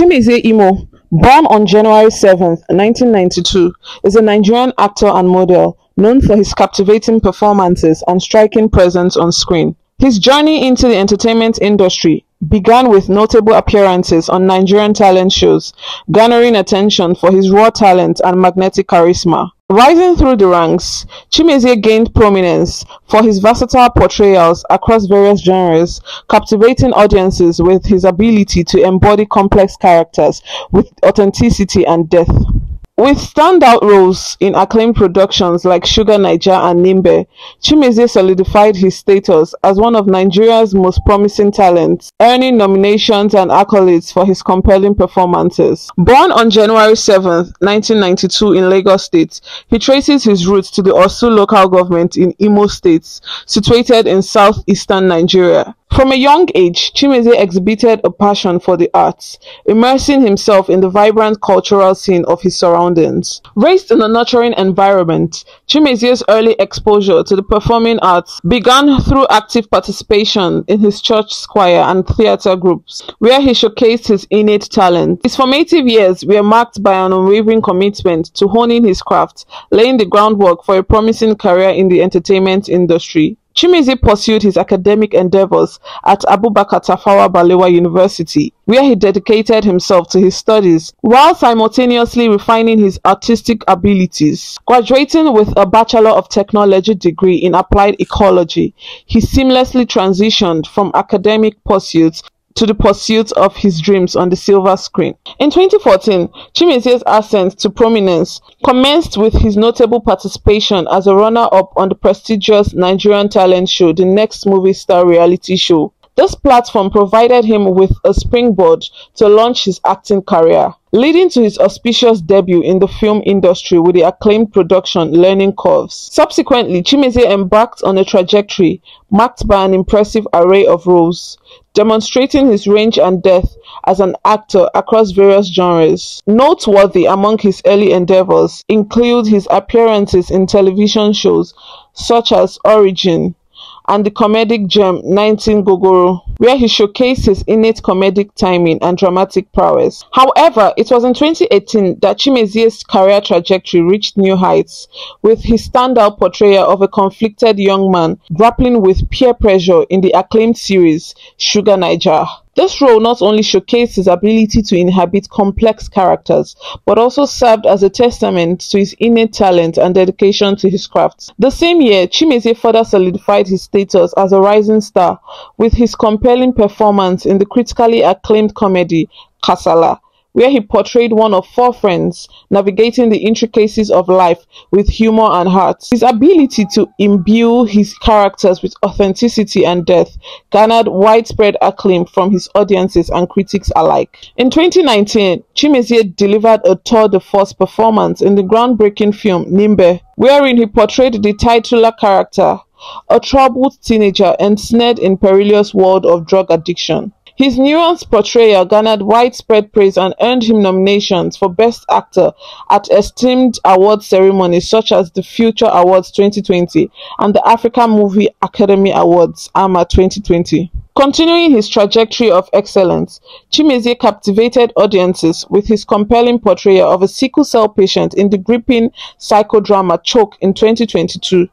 Chimezie Imo, born on January 7, 1992, is a Nigerian actor and model known for his captivating performances and striking presence on screen. His journey into the entertainment industry began with notable appearances on Nigerian talent shows, garnering attention for his raw talent and magnetic charisma. Rising through the ranks, Chimezie gained prominence for his versatile portrayals across various genres, captivating audiences with his ability to embody complex characters with authenticity and depth. With standout roles in acclaimed productions like Sugar Naija and Nimbe, Chimezie solidified his status as one of Nigeria's most promising talents, earning nominations and accolades for his compelling performances. Born on January 7, 1992 in Lagos State, he traces his roots to the Osu local government in Imo State, situated in southeastern Nigeria. From a young age, Chimezie exhibited a passion for the arts, immersing himself in the vibrant cultural scene of his surroundings. Raised in a nurturing environment, Chimezie's early exposure to the performing arts began through active participation in his church choir and theatre groups, where he showcased his innate talent. His formative years were marked by an unwavering commitment to honing his craft, laying the groundwork for a promising career in the entertainment industry. Chimezie pursued his academic endeavors at Abubakar Tafawa Balewa University, where he dedicated himself to his studies while simultaneously refining his artistic abilities. Graduating with a Bachelor of Technology degree in Applied Ecology, he seamlessly transitioned from academic pursuits to the pursuit of his dreams on the silver screen. In 2014, Chimezie's ascent to prominence commenced with his notable participation as a runner-up on the prestigious Nigerian talent show The Next Movie Star reality show. This platform provided him with a springboard to launch his acting career, leading to his auspicious debut in the film industry with the acclaimed production Learning Curves. Subsequently, Chimezie embarked on a trajectory marked by an impressive array of roles, demonstrating his range and depth as an actor across various genres. Noteworthy among his early endeavors include his appearances in television shows such as Origin, and the comedic gem 19 Gogoro, where he showcased his innate comedic timing and dramatic prowess. However, it was in 2018 that Chimezie's career trajectory reached new heights, with his standout portrayal of a conflicted young man grappling with peer pressure in the acclaimed series Sugar Naija. This role not only showcased his ability to inhabit complex characters, but also served as a testament to his innate talent and dedication to his craft. The same year, Chimezie further solidified his status as a rising star with his compelling performance in the critically acclaimed comedy Kasala where he portrayed one of four friends navigating the intricacies of life with humor and heart. His ability to imbue his characters with authenticity and depth garnered widespread acclaim from his audiences and critics alike. In 2019, Chimezie delivered a tour de force performance in the groundbreaking film Nimbe, wherein he portrayed the titular character, a troubled teenager ensnared in perilous world of drug addiction. His nuanced portrayal garnered widespread praise and earned him nominations for Best Actor at esteemed award ceremonies such as the Future Awards 2020 and the African Movie Academy Awards AMA 2020. Continuing his trajectory of excellence, Chimezie captivated audiences with his compelling portrayal of a sickle cell patient in the gripping psychodrama Choke in 2022.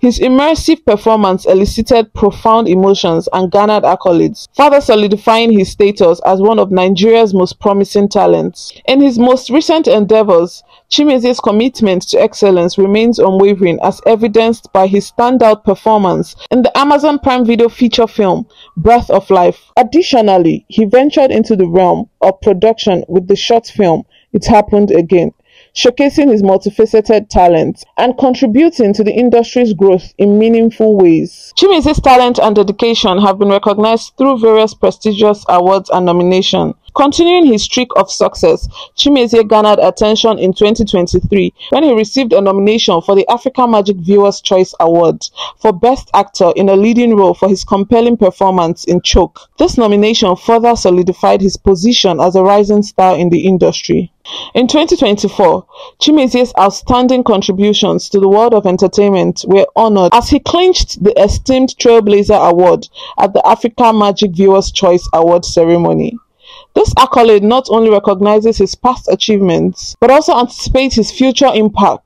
His immersive performance elicited profound emotions and garnered accolades, further solidifying his status as one of Nigeria's most promising talents. In his most recent endeavors, Chimezie's commitment to excellence remains unwavering as evidenced by his standout performance in the Amazon Prime Video feature film Breath of Life. Additionally, he ventured into the realm of production with the short film It Happened Again, showcasing his multifaceted talents and contributing to the industry's growth in meaningful ways. Chimezie's talent and dedication have been recognized through various prestigious awards and nominations. Continuing his streak of success, Chimezie garnered attention in 2023 when he received a nomination for the Africa Magic Viewers' Choice Award for Best Actor in a Leading Role for his compelling performance in Choke. This nomination further solidified his position as a rising star in the industry. In 2024, Chimezie's outstanding contributions to the world of entertainment were honored as he clinched the esteemed Trailblazer Award at the Africa Magic Viewers' Choice Award ceremony. This accolade not only recognizes his past achievements, but also anticipates his future impact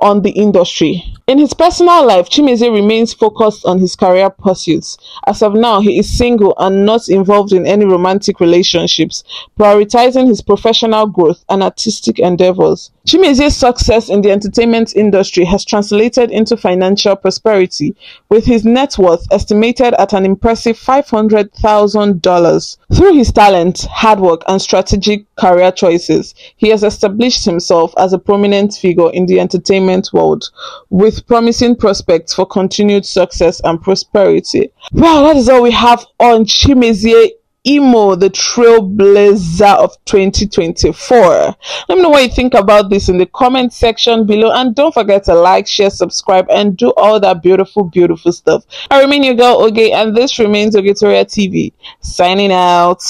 on the industry. In his personal life, Chimezie remains focused on his career pursuits. As of now, he is single and not involved in any romantic relationships, prioritizing his professional growth and artistic endeavors. Chimezie's success in the entertainment industry has translated into financial prosperity, with his net worth estimated at an impressive $500,000. Through his talent, hard work, and strategic career choices, he has established himself as a prominent figure in the entertainment world, with promising prospects for continued success and prosperity. Well, that is all we have on Chimezie Imo, the trailblazer of 2024. Let me know what you think about this in the comment section below. And don't forget to like, share, subscribe, and do all that beautiful, beautiful stuff. I remain your girl, Oge, and this remains Ogetoria TV. Signing out.